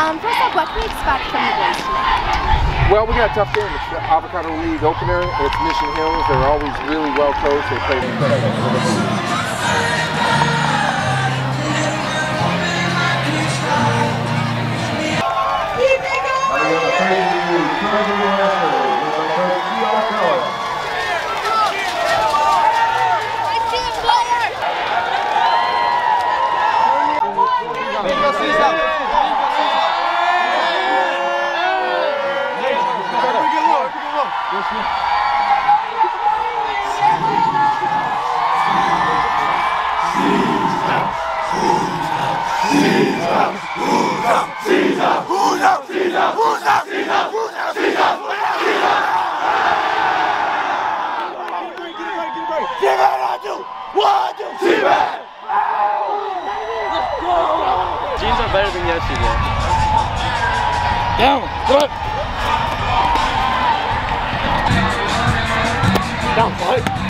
Um, first what can we expect from the tonight? Well, we got a tough game. It's the Avocado League opener. It's Mission Hills. They're always really well coached. They play Better than yesterday. down. Good. Down, fight.